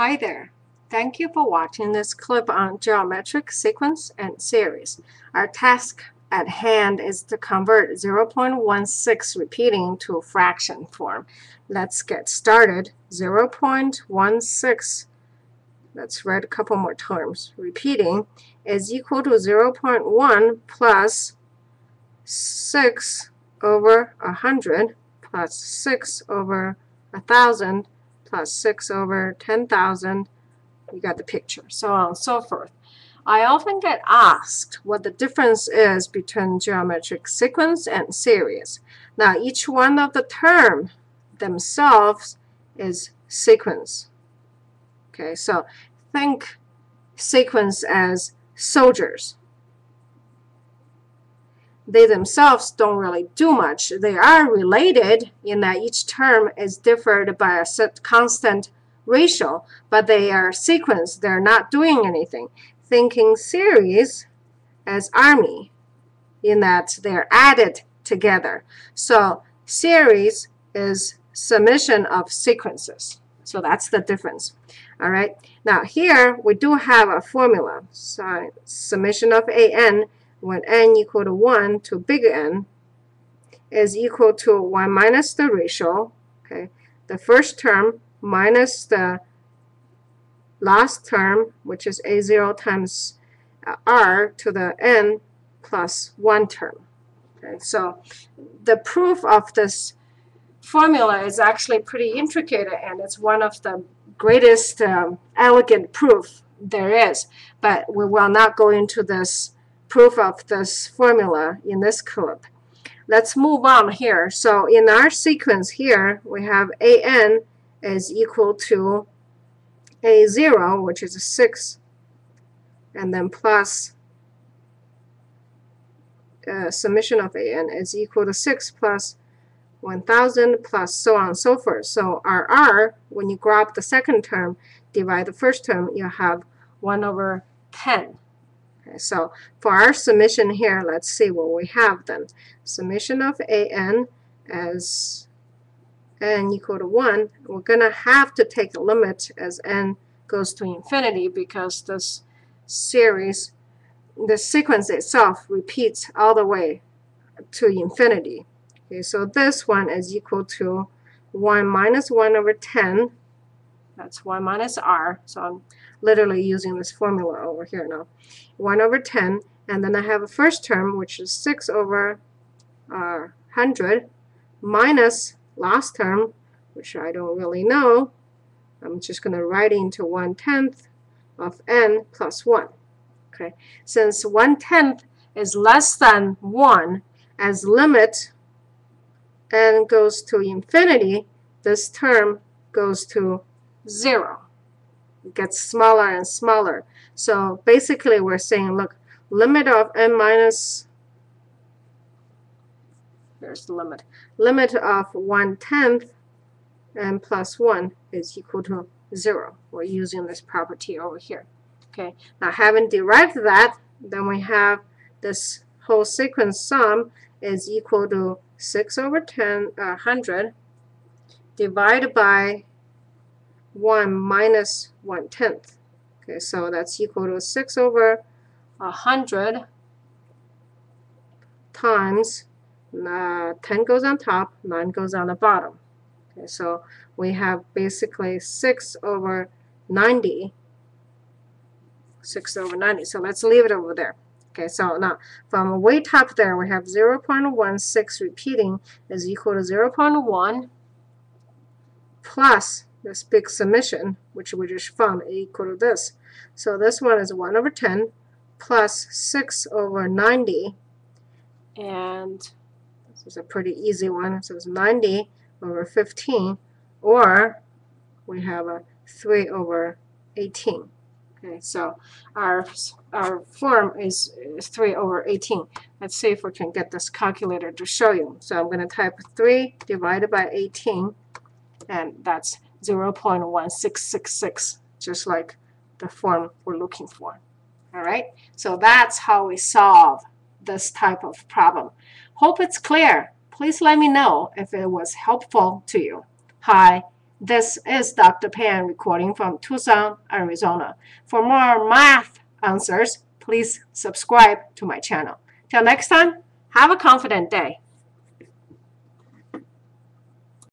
Hi there. Thank you for watching this clip on geometric sequence and series. Our task at hand is to convert 0.16 repeating to a fraction form. Let's get started. 0.16, let's write a couple more terms. Repeating is equal to 0.1 plus 6 over 100 plus 6 over 1,000 plus 6 over 10,000. You got the picture. So on and so forth. I often get asked what the difference is between geometric sequence and series. Now each one of the term themselves is sequence. Okay, so think sequence as soldiers they themselves don't really do much. They are related in that each term is differed by a set constant ratio, but they are sequenced. They're not doing anything. Thinking series as army in that they're added together. So series is summation of sequences. So that's the difference. All right. Now here we do have a formula. So summation of an when n equal to 1 to big N is equal to 1 minus the ratio, okay, the first term minus the last term, which is a0 times uh, r to the n plus 1 term. Okay, so the proof of this formula is actually pretty intricate and it's one of the greatest um, elegant proof there is. But we will not go into this proof of this formula in this clip. Let's move on here. So in our sequence here, we have an is equal to a0, which is a 6, and then plus uh, summation of an is equal to 6 plus 1000 plus so on and so forth. So our r, when you grab the second term, divide the first term, you have 1 over 10. So for our summation here, let's see what we have then. Summation of an as n equal to 1, we're going to have to take a limit as n goes to infinity because this series, the sequence itself repeats all the way to infinity. Okay, so this one is equal to 1 minus 1 over 10. That's 1 minus r. So I'm literally using this formula over here now. 1 over 10, and then I have a first term, which is 6 over uh, 100, minus last term, which I don't really know. I'm just going to write into 1 tenth of n plus 1. Okay, Since 1 tenth is less than 1 as limit n goes to infinity, this term goes to 0 It gets smaller and smaller. So basically we're saying, look, limit of n minus, there's the limit, limit of 1 tenth n plus 1 is equal to 0. We're using this property over here. Okay, now having derived that, then we have this whole sequence sum is equal to 6 over 10, uh, 100 divided by 1 minus 1 tenth. Okay, so that's equal to 6 over 100 times uh, 10 goes on top, 9 goes on the bottom. Okay, so we have basically 6 over 90. 6 over 90. So let's leave it over there. Okay, so now from way top there, we have 0 0.16 repeating is equal to 0 0.1 plus this big summation, which we just found, equal to this. So this one is 1 over 10 plus 6 over 90. And this is a pretty easy one. So it's 90 over 15. Or we have a 3 over 18. Okay, so our, our form is, is 3 over 18. Let's see if we can get this calculator to show you. So I'm going to type 3 divided by 18, and that's 0.1666, just like the form we're looking for. All right, so that's how we solve this type of problem. Hope it's clear. Please let me know if it was helpful to you. Hi, This is Dr. Pan recording from Tucson, Arizona. For more math answers, please subscribe to my channel. Till next time, have a confident day.